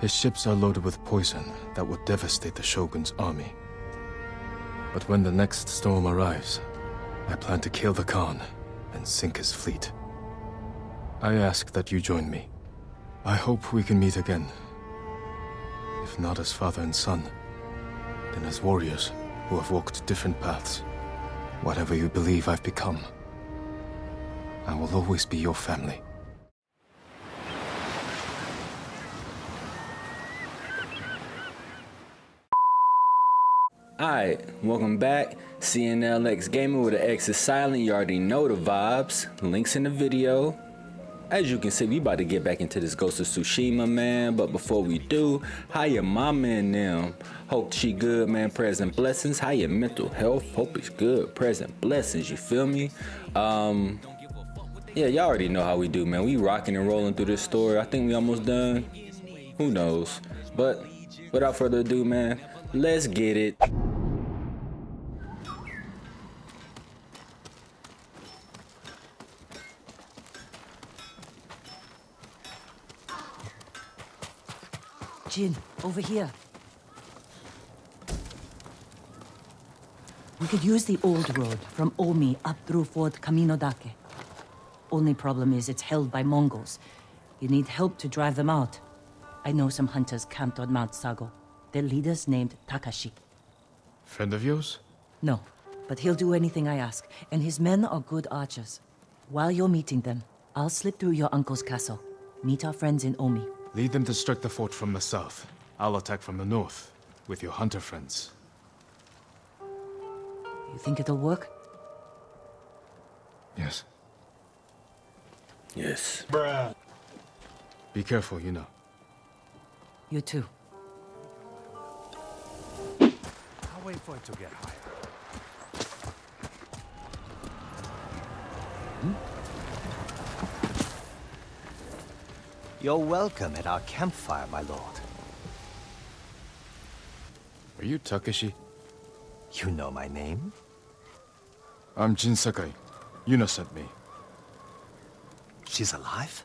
His ships are loaded with poison that would devastate the Shogun's army. But when the next storm arrives, I plan to kill the Khan and sink his fleet. I ask that you join me. I hope we can meet again. If not as father and son, then as warriors who have walked different paths. Whatever you believe I've become, I will always be your family. Welcome back. CNLX Gamer with the X is silent. You already know the vibes. Links in the video. As you can see, we about to get back into this Ghost of Tsushima, man. But before we do, how your mama and them? Hope she good, man. Present blessings. How your mental health? Hope it's good. Present blessings. You feel me? Um, yeah, y'all already know how we do, man. We rocking and rolling through this story. I think we almost done. Who knows? But without further ado, man, let's get it. Jin, over here. We could use the old road from Omi up through Fort Kaminodake. Only problem is it's held by Mongols. You need help to drive them out. I know some hunters camped on Mount Sago. Their leader's named Takeshi. Friend of yours? No, but he'll do anything I ask, and his men are good archers. While you're meeting them, I'll slip through your uncle's castle. Meet our friends in Omi. Lead them to strike the fort from the south. I'll attack from the north, with your hunter friends. You think it'll work? Yes. Yes. Brad! Be careful, you know. You too. I'll wait for it to get higher. You're welcome at our campfire, my lord. Are you Takeshi? You know my name? I'm Jin Sakai. Yuna sent me. She's alive?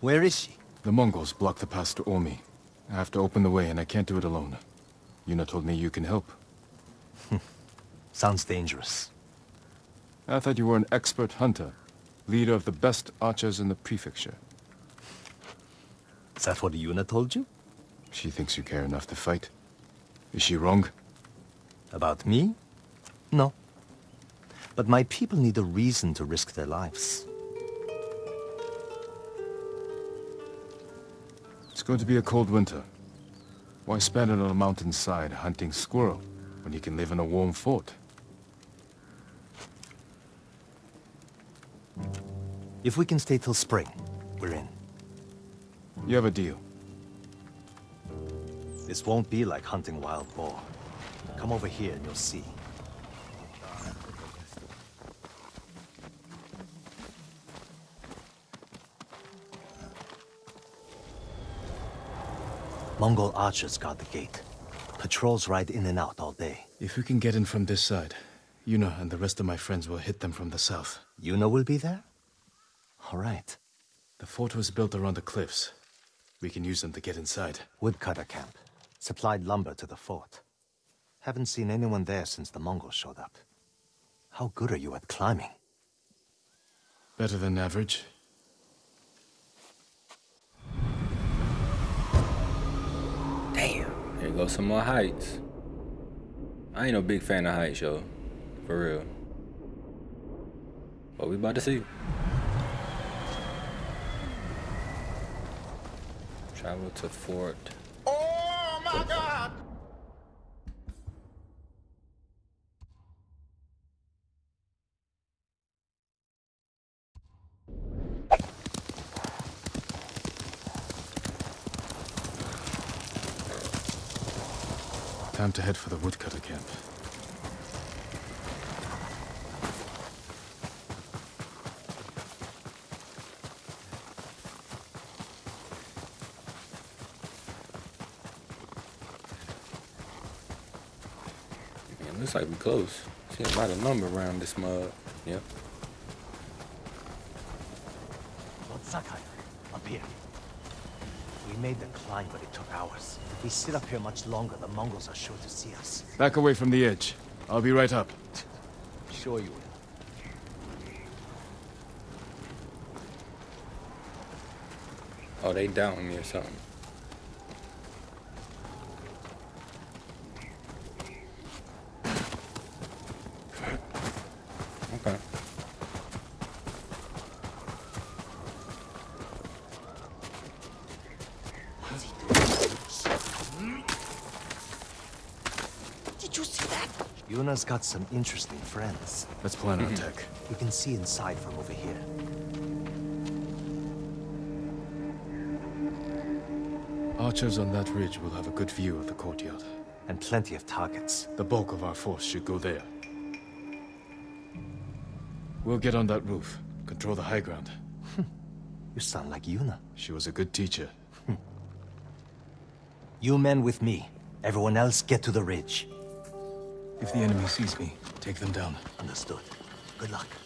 Where is she? The Mongols blocked the pass to Omi. I have to open the way, and I can't do it alone. Yuna told me you can help. Sounds dangerous. I thought you were an expert hunter, leader of the best archers in the prefecture. Is that what Yuna told you? She thinks you care enough to fight. Is she wrong? About me? No. But my people need a reason to risk their lives. It's going to be a cold winter. Why spend it on a mountainside hunting squirrel when you can live in a warm fort? If we can stay till spring, we're in. You have a deal. This won't be like hunting wild boar. Come over here and you'll see. Mongol archers guard the gate. Patrols ride in and out all day. If we can get in from this side, Yuna and the rest of my friends will hit them from the south. Yuna will be there? All right. The fort was built around the cliffs. We can use them to get inside. Woodcutter camp. Supplied lumber to the fort. Haven't seen anyone there since the Mongols showed up. How good are you at climbing? Better than average. Damn. Here goes some more heights. I ain't no big fan of heights, yo. For real. What we about to see? Travel to fort. Oh my god! Time to head for the woodcutter camp. Man, looks like we close. See a lot of lumber around this mud. Yep. Lord Sakai, up here. We made the climb, but it took hours. If we sit up here much longer, the Mongols are sure to see us. Back away from the edge. I'll be right up. Sure you will. Oh, they down me or something. Okay. Did you see that? Yuna's got some interesting friends. Let's plan our attack. We can see inside from over here. Archers on that ridge will have a good view of the courtyard. And plenty of targets. The bulk of our force should go there. We'll get on that roof, control the high ground. Hmm. You sound like Yuna. She was a good teacher. Hmm. You men with me. Everyone else get to the ridge. If the enemy sees me, take them down. Understood. Good luck.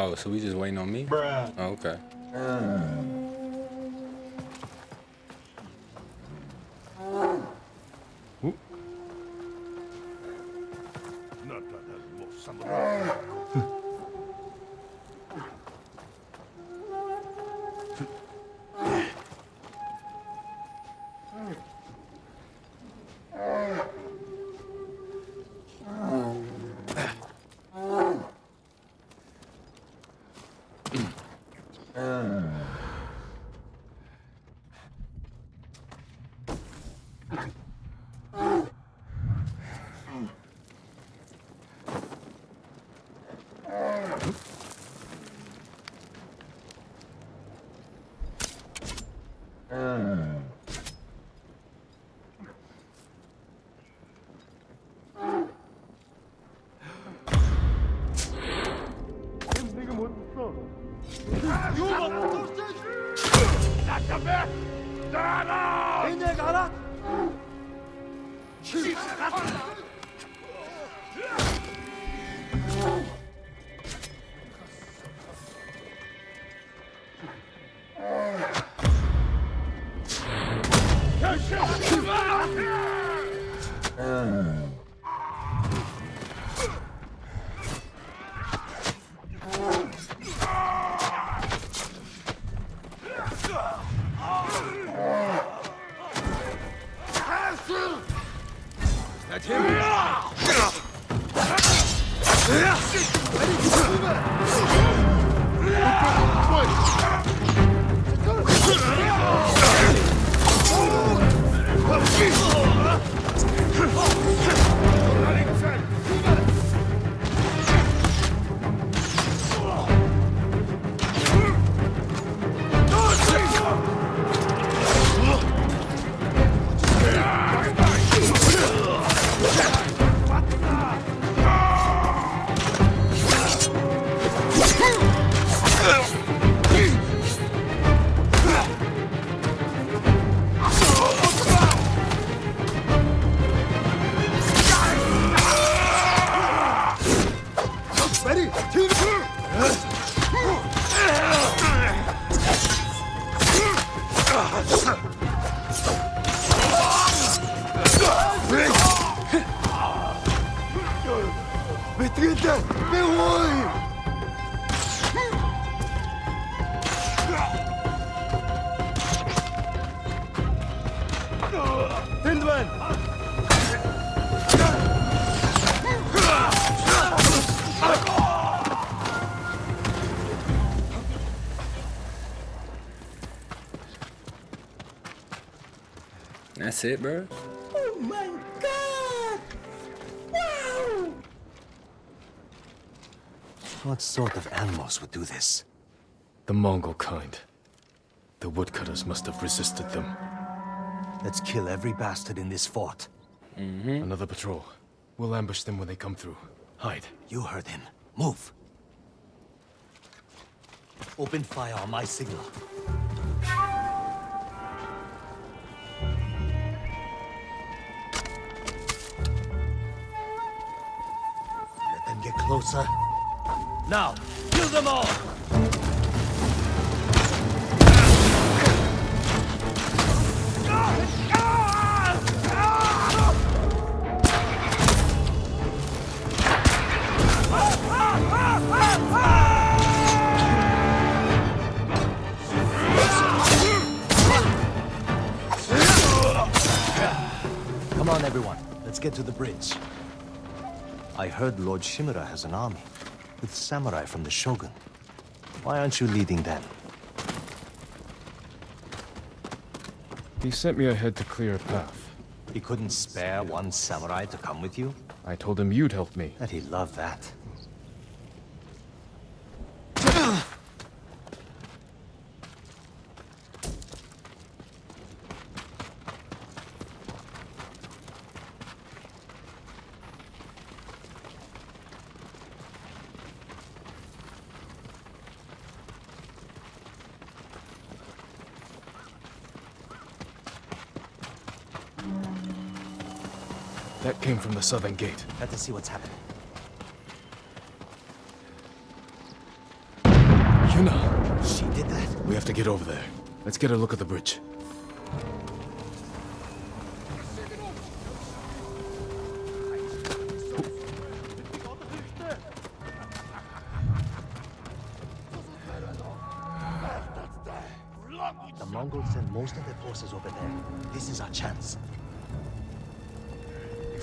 Oh, so we just waiting on me? Bruh. Oh, okay. Uh. That's it, bro. Oh my god! Wow! What sort of animals would do this? The Mongol kind. The woodcutters must have resisted them. Let's kill every bastard in this fort. Mm-hmm. Another patrol. We'll ambush them when they come through. Hide. You heard him. Move. Open fire on my signal. Closer. Now, kill them all! Come on, everyone. Let's get to the bridge. I heard Lord Shimura has an army, with samurai from the Shogun. Why aren't you leading them? He sent me ahead to clear a path. He couldn't spare one samurai to come with you? I told him you'd help me. And he loved that. That came from the southern gate. Let us see what's happening. Yuna! She did that? We have to get over there. Let's get a look at the bridge.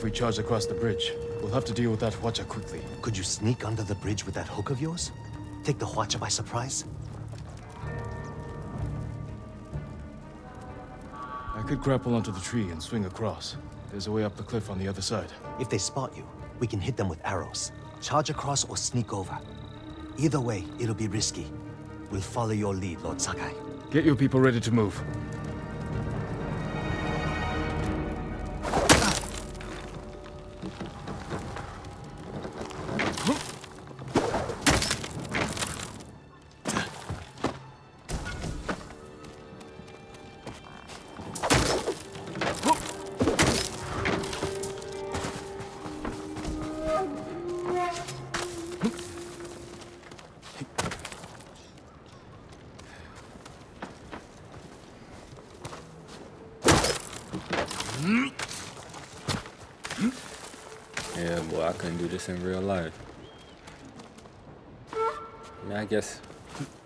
We charge across the bridge, we'll have to deal with that Hwacha quickly. Could you sneak under the bridge with that hook of yours? Take the Hwacha by surprise? I could grapple onto the tree and swing across. There's a way up the cliff on the other side. If they spot you, we can hit them with arrows. Charge across or sneak over. Either way, it'll be risky. We'll follow your lead, Lord Sakai. Get your people ready to move. This in real life. I mean, I guess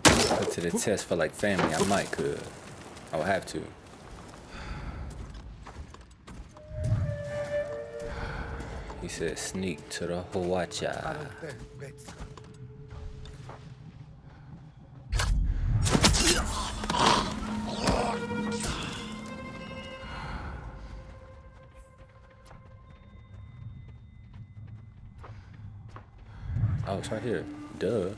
put to the test for like family, I might could. I would have to. He said sneak to the Hawacha. Here. Duh.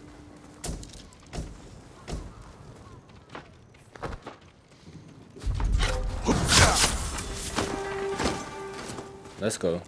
Let's go.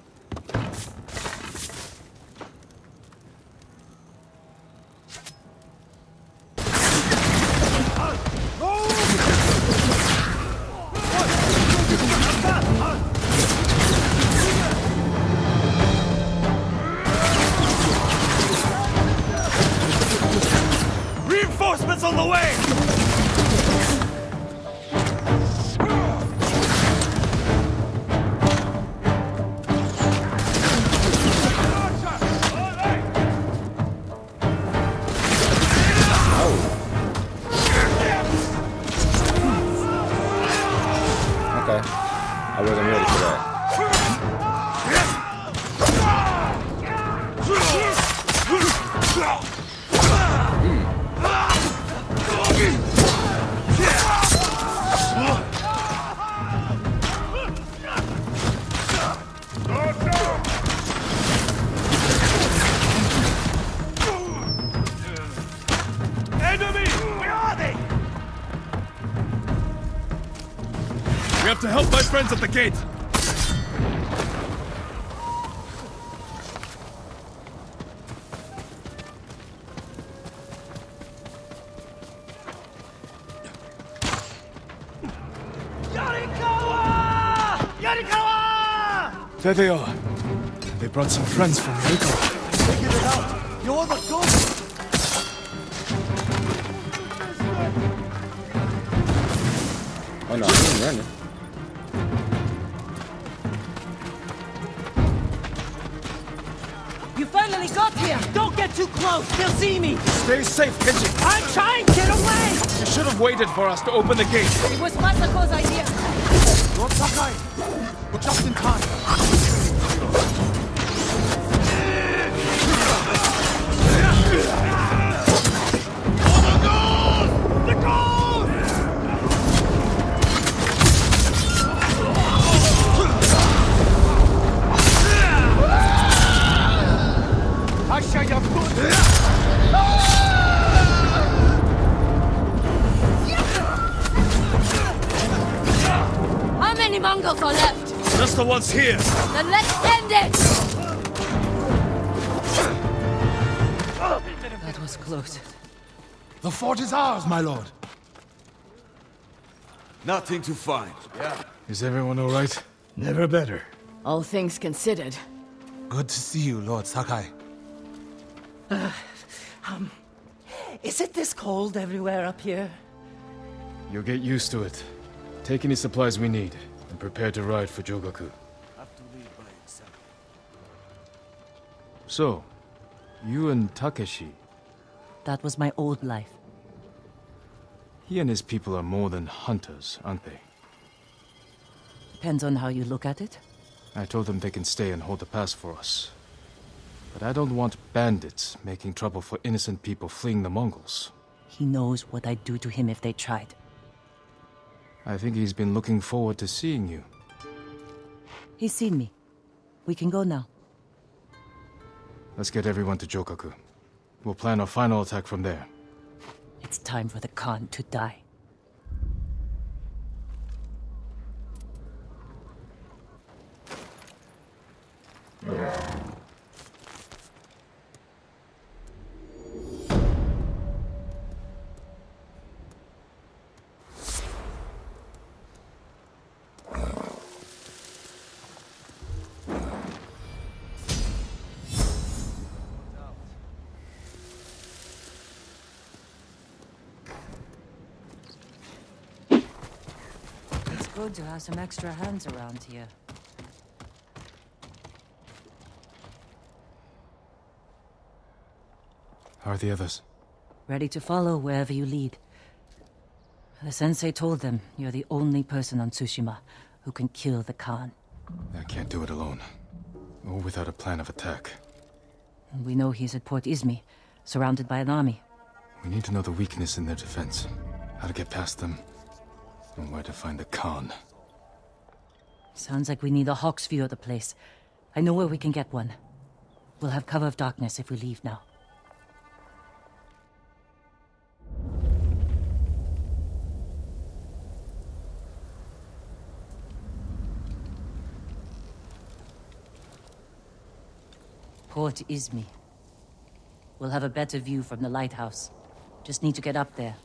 We have to help my friends at the gate. Yarikawa! Yarikawa! There they are. They brought some friends from Rico. Get it out! You're the ghost! Oh no, he ain't running. Get too close! They'll see me! Stay safe, Kenji. I'm trying! To get away! You should have waited for us to open the gate. It was Masako's idea! Lord Sakai! We're just in time! Just the ones here. Then let's end it! That was close. The fort is ours, my lord. Nothing to find. Is everyone all right? Never better. All things considered. Good to see you, Lord Sakai. Um, Is it this cold everywhere up here? You'll get used to it. Take any supplies we need, and prepare to ride for Jogaku. So, you and Takeshi, That was my old life. he and his people are more than hunters, aren't they? Depends on how you look at it. I told them they can stay and hold the pass for us. But I don't want bandits making trouble for innocent people fleeing the Mongols. He knows what I'd do to him if they tried. I think he's been looking forward to seeing you. He's seen me. We can go now. Let's get everyone to Jogaku. We'll plan our final attack from there. It's time for the Khan to die. It's good to have some extra hands around here. How are the others? Ready to follow wherever you lead. The sensei told them you're the only person on Tsushima who can kill the Khan. I can't do it alone. Or without a plan of attack. And we know he's at Port Izumi, surrounded by an army. We need to know the weakness in their defense. How to get past them. And where to find the Khan. Sounds like we need a hawk's view of the place. I know where we can get one. We'll have cover of darkness if we leave now. Port Izumi. We'll have a better view from the lighthouse. Just need to get up there.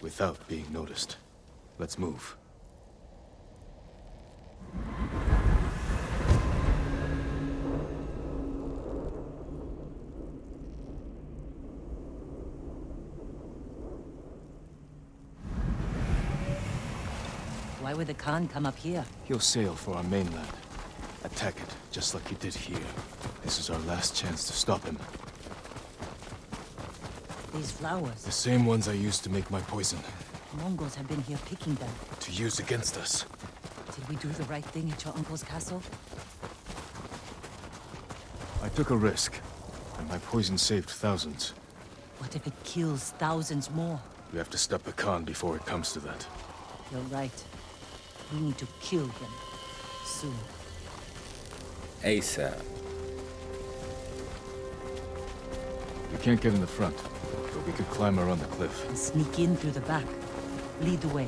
Without being noticed. Let's move. Why would the Khan come up here? He'll sail for our mainland. Attack it, just like you did here. This is our last chance to stop him. These flowers. The same ones I used to make my poison. Mongols have been here picking them. To use against us. Did we do the right thing at your uncle's castle? I took a risk, and my poison saved thousands. What if it kills thousands more? We have to stop the Khan before it comes to that. You're right. We need to kill him. Soon. ASAP. We can't get in the front, but we could climb around the cliff. And sneak in through the back. Lead the way.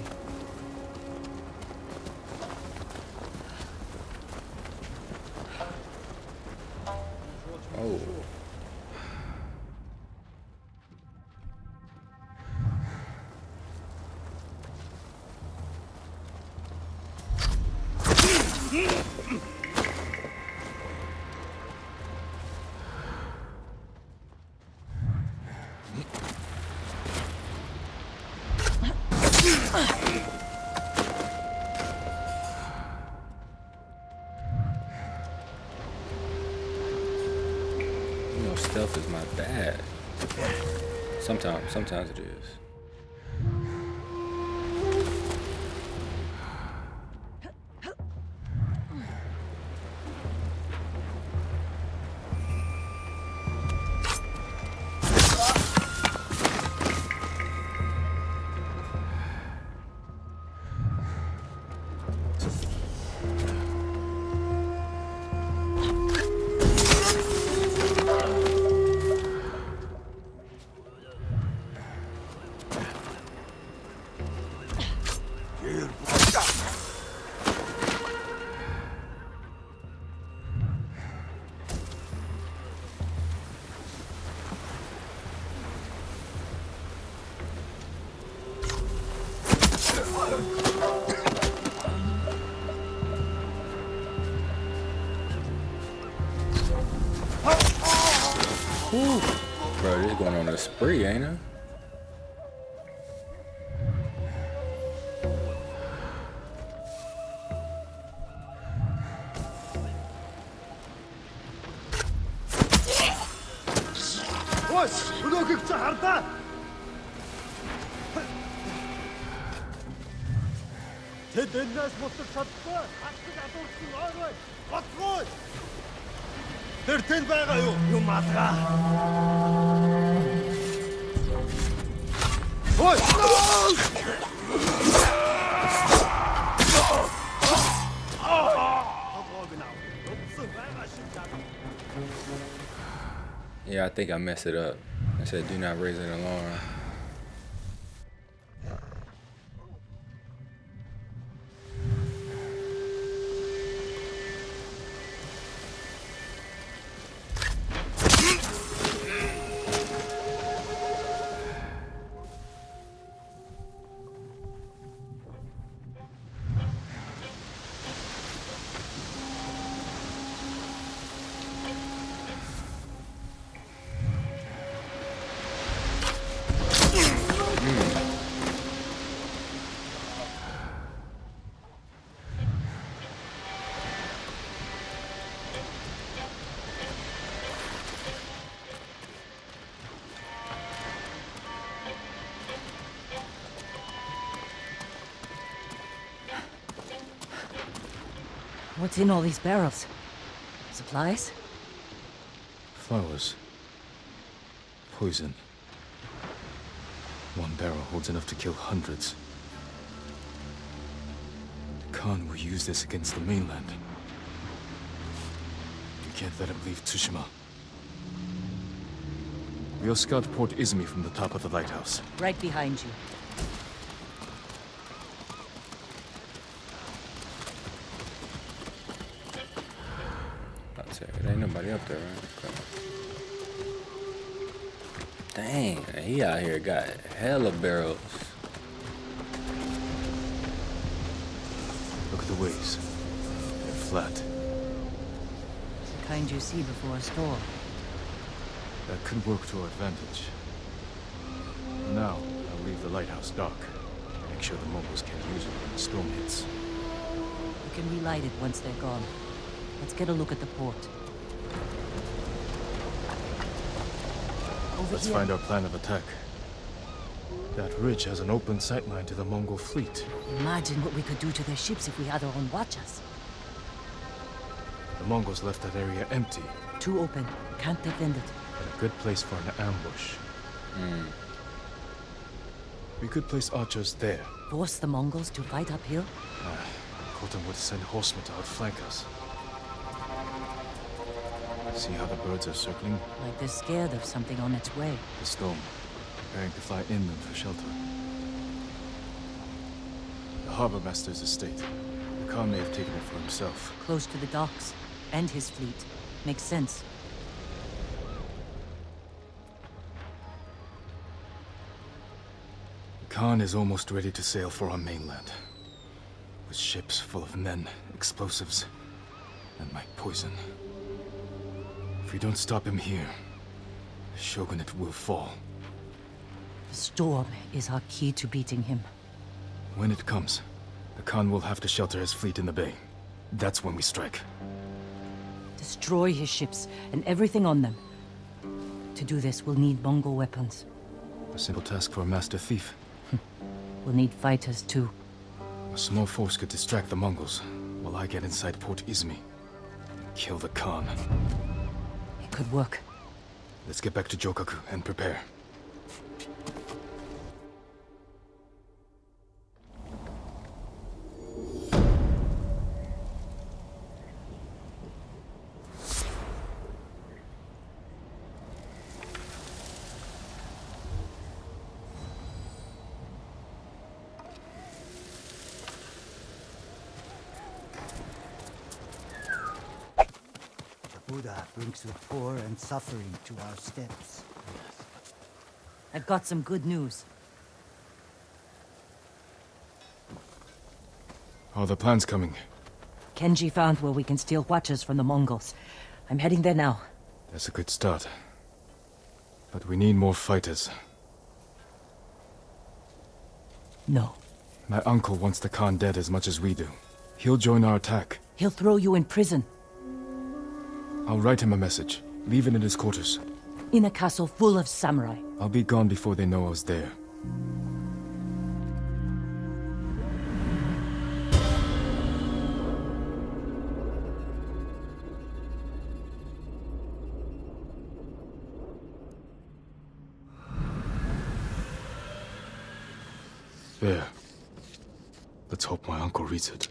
Sometimes, sometimes it is. going on a spree, ain't it? Ось, өнөөгөө чи хардаа. Тэд энэс мутах чаддгүй. Хатдаг адуурсан ойрой. Гоцгой. Тэр тэн байгаа юу? Юм алгаа. Yeah, I think I messed it up. I said do not raise an alarm. What's in all these barrels? Supplies? Flowers. Poison. One barrel holds enough to kill hundreds. The Khan will use this against the mainland. We can't let him leave Tsushima. We'll scout Port Izumi from the top of the lighthouse. Right behind you. I'll say it ain't nobody up there, right? Okay. Dang, he out here got hella barrels. Look at the waves. They're flat. The kind you see before a storm. That could work to our advantage. Now, I'll leave the lighthouse dark. Make sure the Mongols can't use it when the storm hits. We can relight it once they're gone. Let's get a look at the port. Over Let's here. find our plan of attack. That ridge has an open sightline to the Mongol fleet. Imagine what we could do to their ships if we had our own watchers. The Mongols left that area empty, Too open. Can't defend it. but a good place for an ambush. Hmm. We could place archers there. Force the Mongols to fight uphill? Ah, Khotun would send horsemen to outflank us. See how the birds are circling? Like they're scared of something on its way. The storm, preparing to fly inland for shelter. The harbor master's estate. The Khan may have taken it for himself. Close to the docks. And his fleet. Makes sense. The Khan is almost ready to sail for our mainland. With ships full of men, explosives, and my poison. If we don't stop him here, the shogunate will fall. The storm is our key to beating him. When it comes, the Khan will have to shelter his fleet in the bay. That's when we strike. Destroy his ships and everything on them. To do this, we'll need Mongol weapons. A simple task for a master thief. We'll need fighters too. A small force could distract the Mongols, while I get inside Port Izumi. and Kill the Khan. It could work. Let's get back to Jogaku and prepare. The Buddha brings the poor and suffering to our steps. I've got some good news. Are the plans coming? Kenji found where we can steal watchers from the Mongols. I'm heading there now. That's a good start. But we need more fighters. No. My uncle wants the Khan dead as much as we do. He'll join our attack. He'll throw you in prison. I'll write him a message. Leave it in his quarters. In a castle full of samurai. I'll be gone before they know I was there. There. Let's hope my uncle reads it.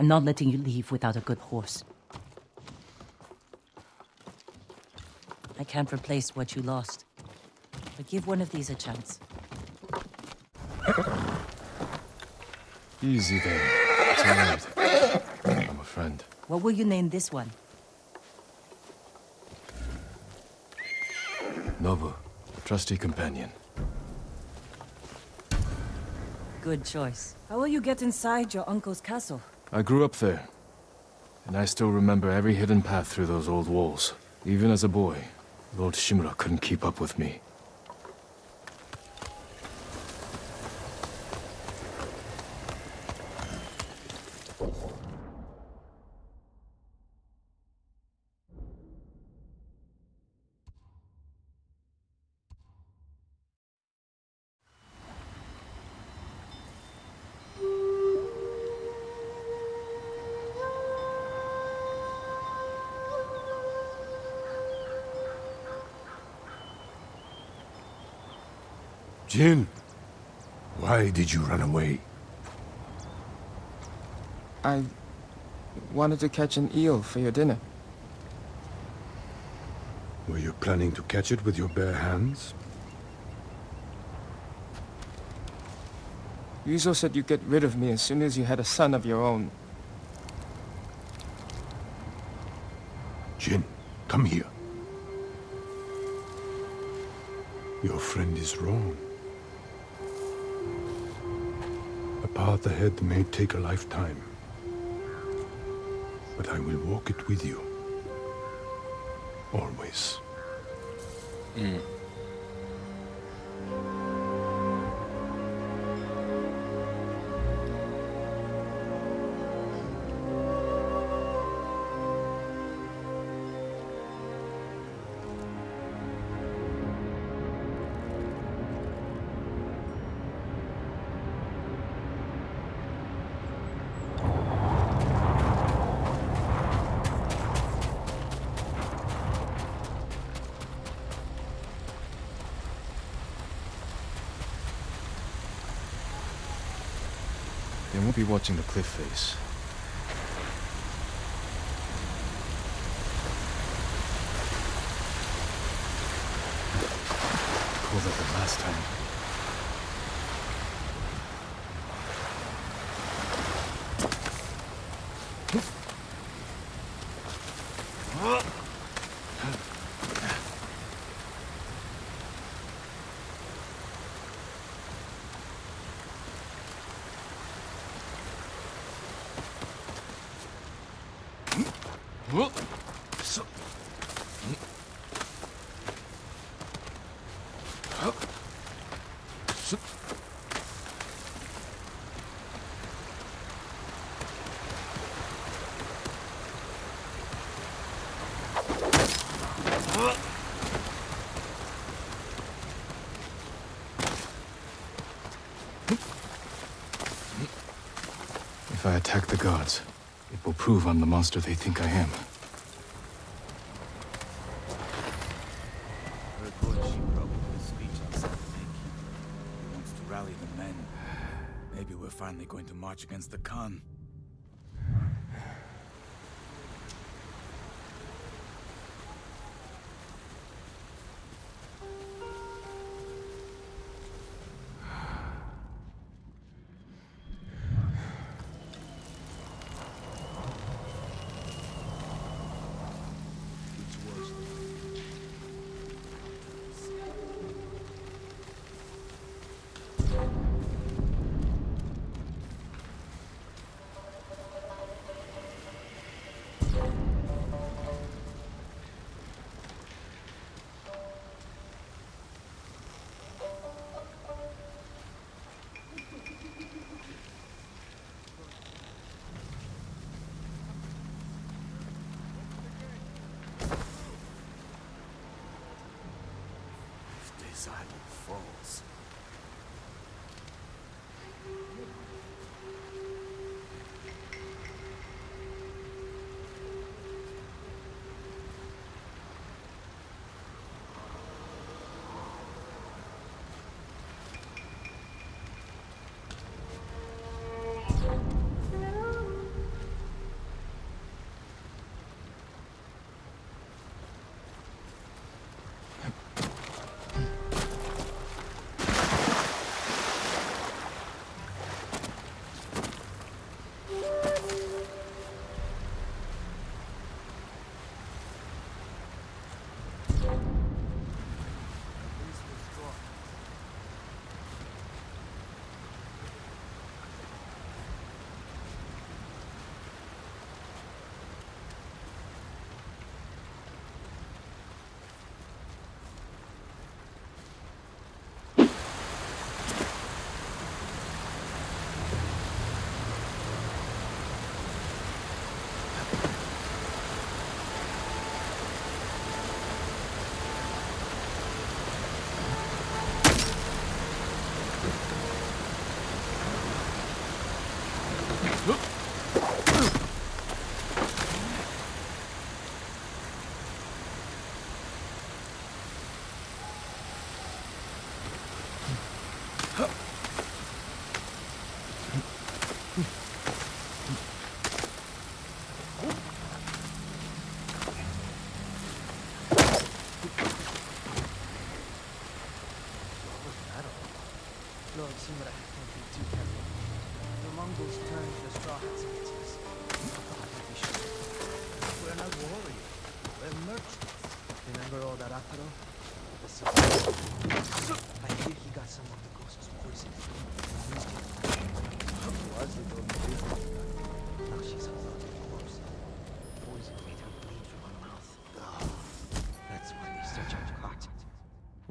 I'm not letting you leave without a good horse. I can't replace what you lost. But give one of these a chance. Easy there. It's all right. I'm a friend. What will you name this one? Nobu, trusty companion. Good choice. How will you get inside your uncle's castle? I grew up there, and I still remember every hidden path through those old walls. Even as a boy, Lord Shimura couldn't keep up with me. Jin, why did you run away? I wanted to catch an eel for your dinner. Were you planning to catch it with your bare hands? Yuzo said you'd get rid of me as soon as you had a son of your own. Jin, come here. Your friend is wrong. Path ahead may take a lifetime. But I will walk it with you. Always. They watching the cliff face. Pulled it the last time. If I attack the gods, it will prove I'm the monster they think I am. Maybe we're finally going to march against the Khan.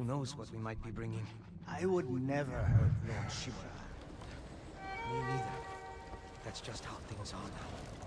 Knows what we might be bringing? I would never hurt Lord Shimura. Me neither. That's just how things are now.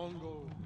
Mongol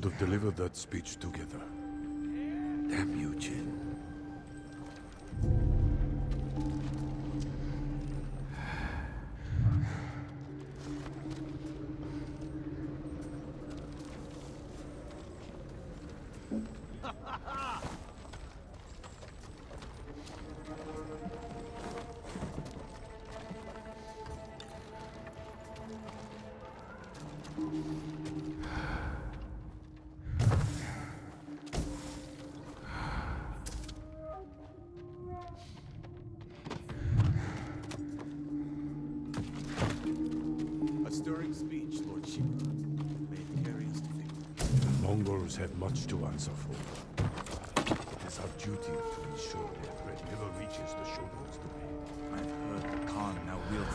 should have delivered that speech together.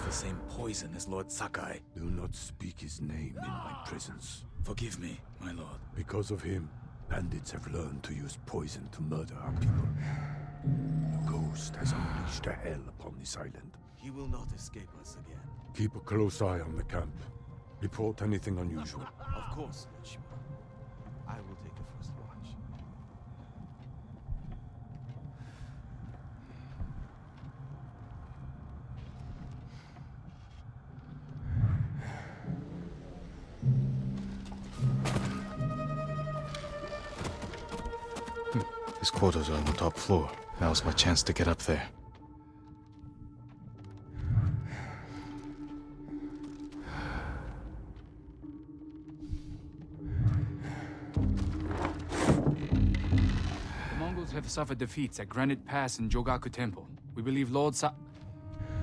The same poison as Lord Sakai. Do not speak his name in my presence. Forgive me, my lord. Because of him, bandits have learned to use poison to murder our people. The ghost has unleashed a hell upon this island. He will not escape us again. Keep a close eye on the camp. Report anything unusual. Of course, quarters are on the top floor. Now's my chance to get up there. The Mongols have suffered defeats at Granite Pass and Jogaku Temple. We believe Lord Sa...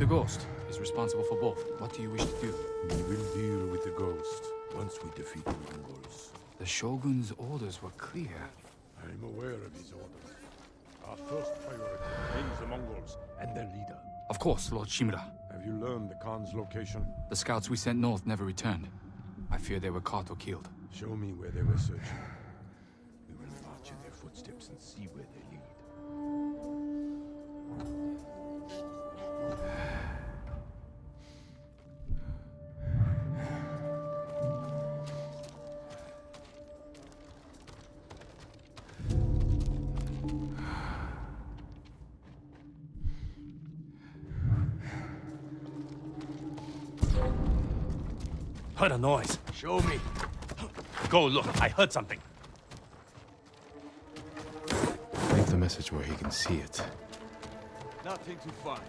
The Ghost is responsible for both. What do you wish to do? We will deal with the ghost once we defeat the Mongols. The Shogun's orders were clear. I am aware of his orders. Our first priority remains the Mongols and their leader. Of course, Lord Shimura. Have you learned the Khan's location? The scouts we sent north never returned. I fear they were caught or killed. Show me where they were searching. Heard a noise. Show me. Go look. I heard something. Leave the message where he can see it. Nothing to find.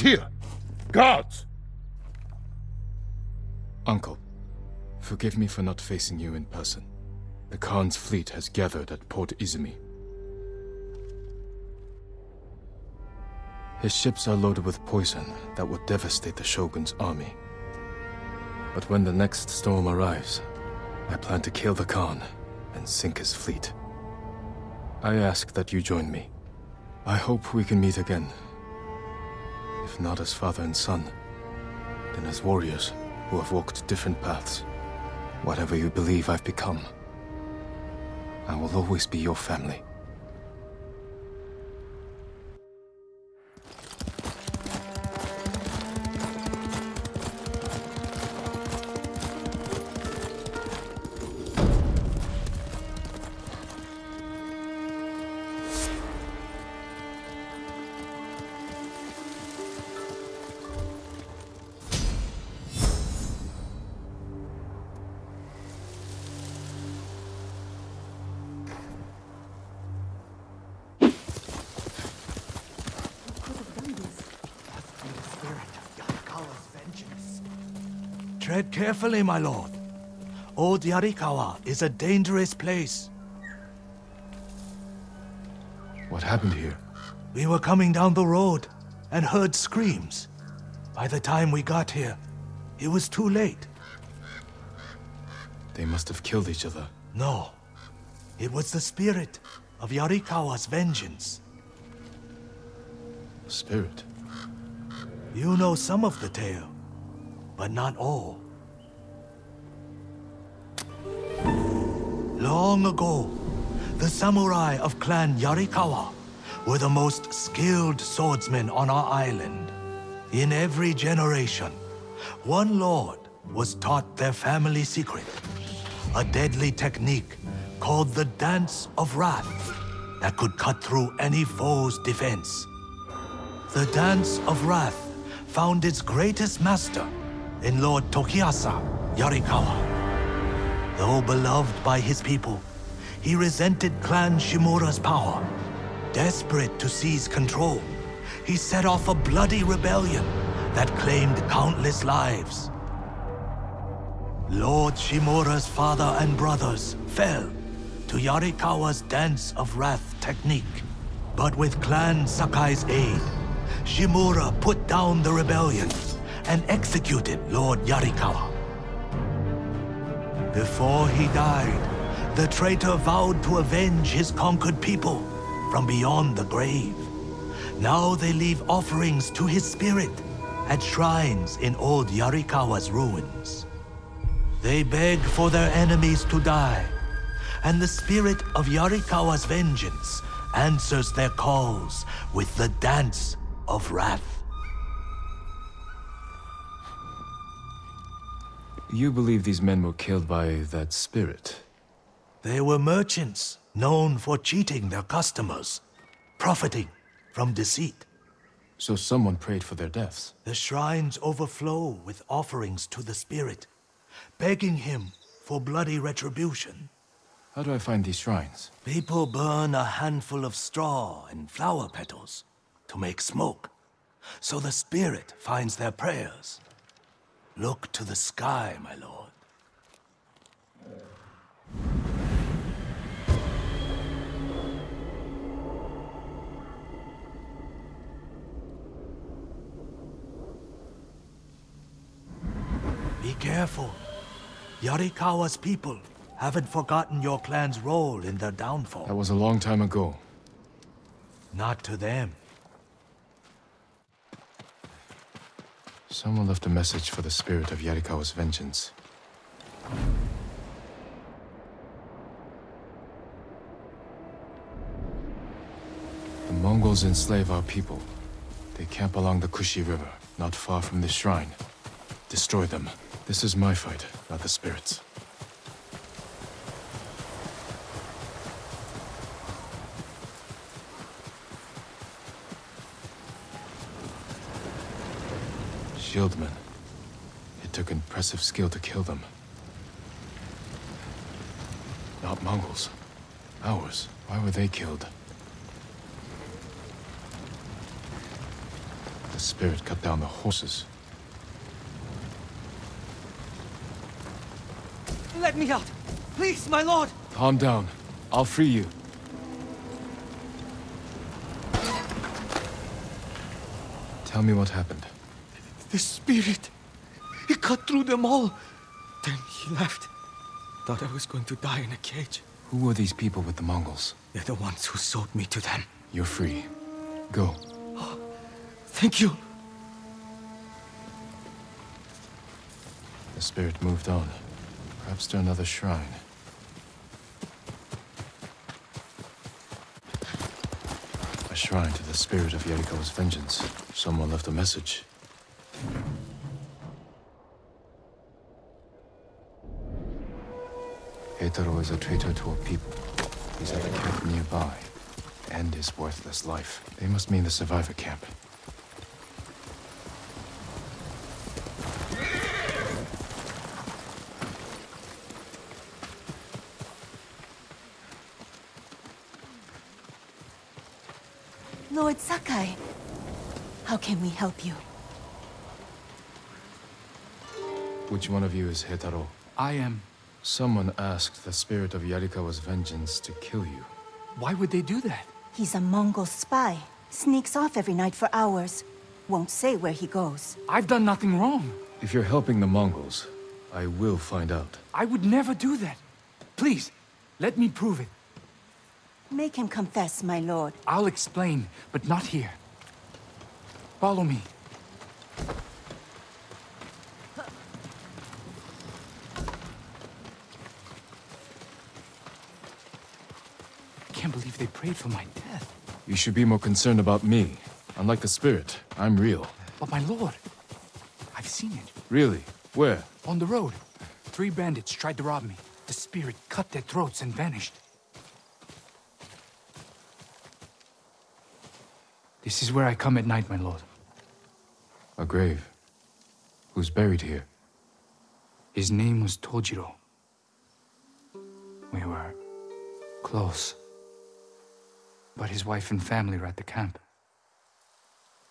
Here! Guards! Uncle, forgive me for not facing you in person. The Khan's fleet has gathered at Port Izumi. His ships are loaded with poison that will devastate the Shogun's army. But when the next storm arrives, I plan to kill the Khan and sink his fleet. I ask that you join me. I hope we can meet again. If not as father and son, then as warriors who have walked different paths. Whatever you believe I've become, I will always be your family. Tread carefully, my lord. Old Yarikawa is a dangerous place. What happened here? We were coming down the road and heard screams. By the time we got here, it was too late. They must have killed each other. No. It was the spirit of Yarikawa's vengeance. Spirit? You know some of the tale, but not all. Long ago, the samurai of Clan Yarikawa were the most skilled swordsmen on our island. In every generation, one lord was taught their family secret, a deadly technique called the Dance of Wrath that could cut through any foe's defense. The Dance of Wrath found its greatest master in Lord Tokiasa Yarikawa. Though beloved by his people, he resented Clan Shimura's power. Desperate to seize control, he set off a bloody rebellion that claimed countless lives. Lord Shimura's father and brothers fell to Yarikawa's Dance of Wrath technique. But with Clan Sakai's aid, Shimura put down the rebellion and executed Lord Yarikawa. Before he died, the traitor vowed to avenge his conquered people from beyond the grave. Now they leave offerings to his spirit at shrines in old Yarikawa's ruins. They beg for their enemies to die, and the spirit of Yarikawa's vengeance answers their calls with the Dance of Wrath. You believe these men were killed by that spirit? They were merchants known for cheating their customers, profiting from deceit. So someone prayed for their deaths? The shrines overflow with offerings to the spirit, begging him for bloody retribution. How do I find these shrines? People burn a handful of straw and flower petals to make smoke, so the spirit finds their prayers. Look to the sky, my lord. Be careful. Yarikawa's people haven't forgotten your clan's role in their downfall. That was a long time ago. Not to them. Someone left a message for the spirit of Yarikawa's vengeance. The Mongols enslave our people. They camp along the Kushi River, not far from this shrine. Destroy them. This is my fight, not the spirits. Shieldmen. It took impressive skill to kill them. Not Mongols. Ours. Why were they killed? The spirit cut down the horses. Let me out! Please, my lord! Calm down. I'll free you. Tell me what happened. The spirit... He cut through them all. Then he left. Thought I was going to die in a cage. Who were these people with the Mongols? They're the ones who sold me to them. You're free. Go. Oh, Thank you. The spirit moved on. Perhaps to another shrine. A shrine to the spirit of Yarikawa's vengeance. Someone left a message. Heitaro is a traitor to a people. He's at the camp nearby. And his worthless life. They must mean the survivor camp. Lord Sakai, how can we help you? Which one of you is Heitaro? I am. Someone asked the spirit of Yarikawa's vengeance to kill you. Why would they do that? He's a Mongol spy. Sneaks off every night for hours. Won't say where he goes. I've done nothing wrong. If you're helping the Mongols, I will find out. I would never do that. Please, let me prove it. Make him confess, my lord. I'll explain, but not here. Follow me. I can't believe they prayed for my death. You should be more concerned about me. Unlike the spirit, I'm real. But my lord, I've seen it. Really? Where? On the road. Three bandits tried to rob me. The spirit cut their throats and vanished. This is where I come at night, my lord. A grave. Who's buried here? His name was Tojiro. We were close. But his wife and family are at the camp.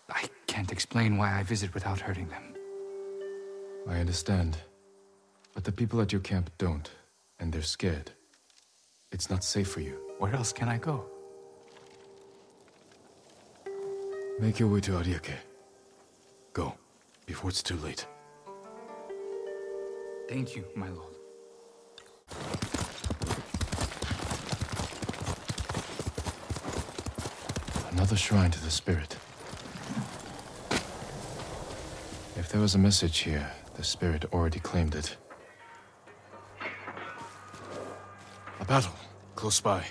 I can't explain why I visit without hurting them. I understand. But the people at your camp don't, and they're scared. It's not safe for you. Where else can I go? Make your way to Ariake. Go, before it's too late. Thank you, my lord. Another shrine to the spirit. If there was a message here, the spirit already claimed it. A battle, close by.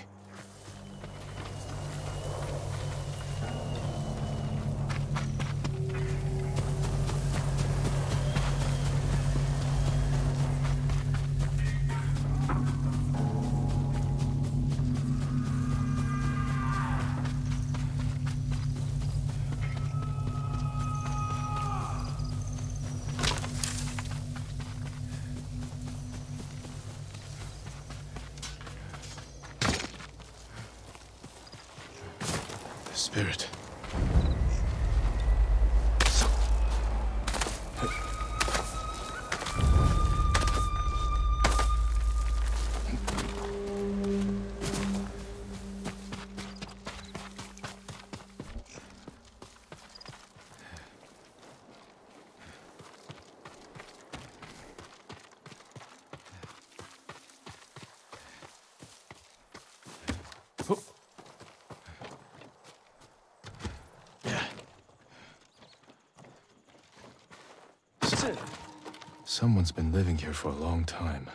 Someone's been living here for a long time.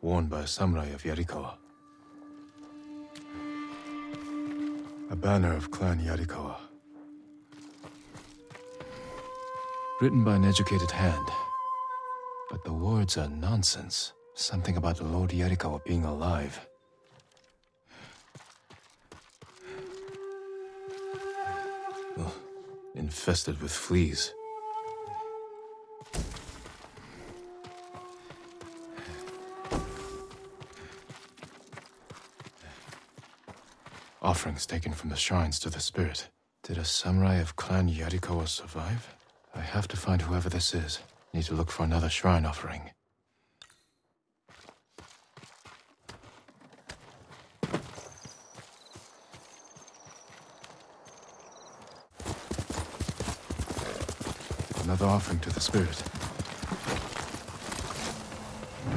Worn by a samurai of Yarikawa. A banner of Clan Yarikawa. Written by an educated hand. But the words are nonsense. Something about the Lord Yarikawa being alive. Infested with fleas. Offerings taken from the shrines to the spirit. Did a samurai of Clan Yarikawa survive? I have to find whoever this is. Need to look for another shrine offering. Another offering to the spirit.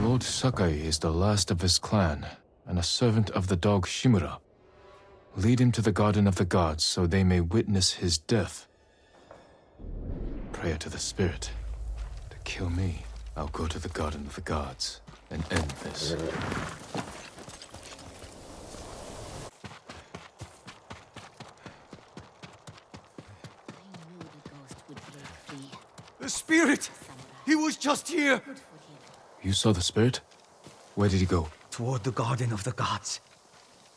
Lord Sakai is the last of his clan, and a servant of the dog Shimura. Lead him to the Garden of the Gods so they may witness his death. Prayer to the spirit. To kill me, I'll go to the Garden of the Gods and end this. The spirit! He was just here! You saw the spirit? Where did he go? Toward the Garden of the Gods.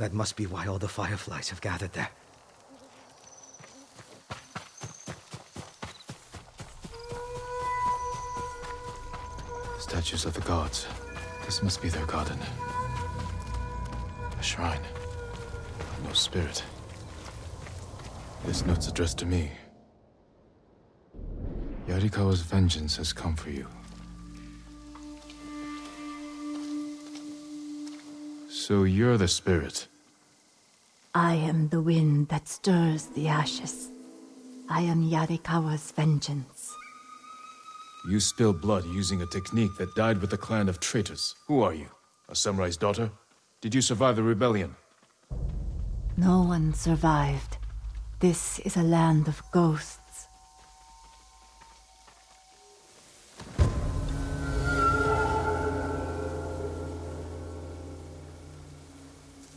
That must be why all the fireflies have gathered there. Statues of the gods. This must be their garden. A shrine. No spirit. This note's addressed to me. Yarikawa's vengeance has come for you. So you're the spirit. I am the wind that stirs the ashes. I am Yarikawa's vengeance. You spill blood using a technique that died with the clan of traitors. Who are you? A samurai's daughter? Did you survive the rebellion? No one survived. This is a land of ghosts.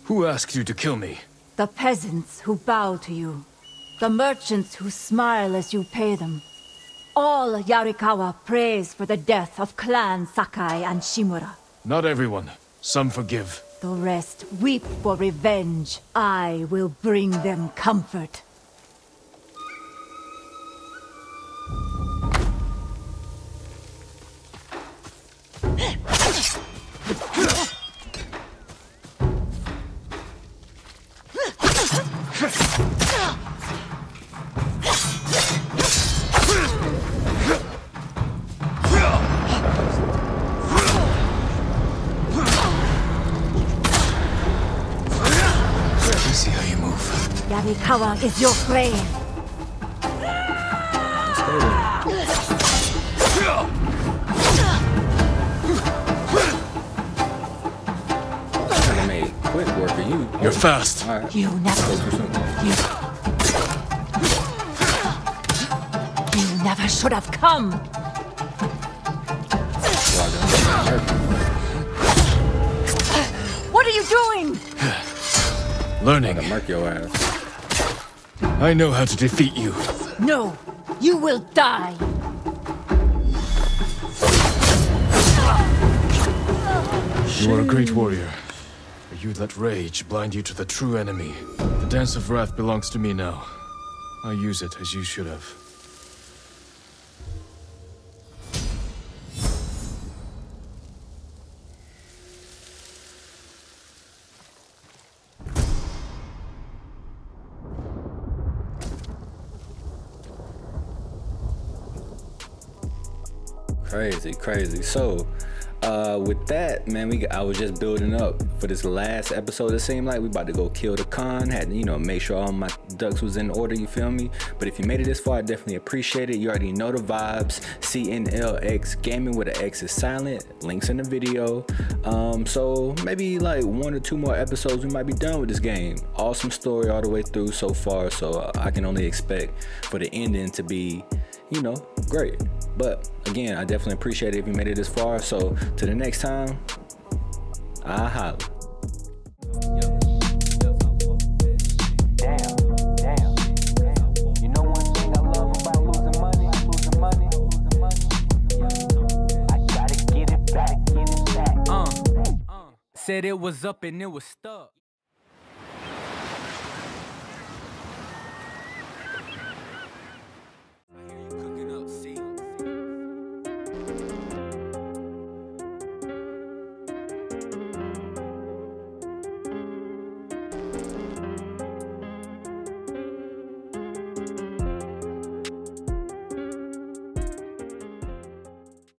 Who asked you to kill me? The peasants who bow to you. The merchants who smile as you pay them. All Yarikawa prays for the death of Clan Sakai and Shimura. Not everyone. Some forgive. The rest weep for revenge. I will bring them comfort. Yarikawa is your grave. I made quick work of you. You're fast. All right. You never. You. You never should have come. What are you doing? Learning. Mark your ass. I know how to defeat you. No, you will die. You are a great warrior. But you let rage blind you to the true enemy. The Dance of Wrath belongs to me now. I use it as you should have. Crazy, crazy. So, uh, with that, man, we I was just building up for this last episode. It seemed like we about to go kill the Khan. Had you know, make sure all my ducks was in order. You feel me? But if you made it this far, I definitely appreciate it. You already know the vibes. CNLX Gaming with an X is silent. Links in the video. Um, so maybe like one or two more episodes, we might be done with this game. Awesome story all the way through so far. So I can only expect for the ending to be you know, great. But again, I definitely appreciate it if you made it this far. So to the next time, I holla. Uh, uh. Said it was up and it was stuck.